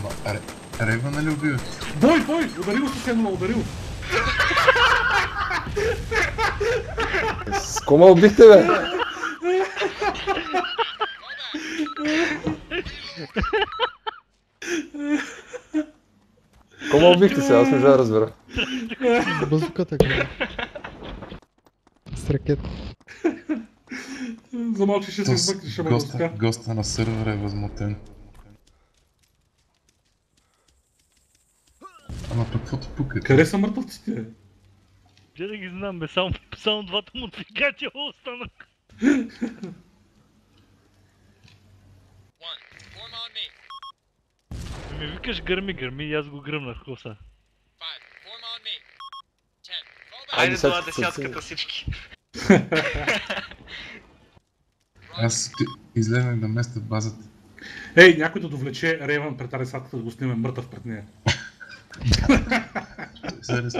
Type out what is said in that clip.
Ама, Ре- Рева нали убива? Бой, бой! Удари го с едно, удари го. С кома убихте, бе? Кома убихте се, аз не да разбера. Базуката гледа. С ракет. За малко ще се с ама така. госта на сървъра е възмутен. Ама пък какво ти пука? Къде са мъртвците? Че да ги знам, бе, само, само двата му двигателя me. Ми викаш гърми, гърми и аз го гръмнах коса. Айде, това десятката всички. Аз излезнах да места базата. Ей, някой да довлече Рейвън пред аресатката да го сниме мъртъв пред нея. Сега да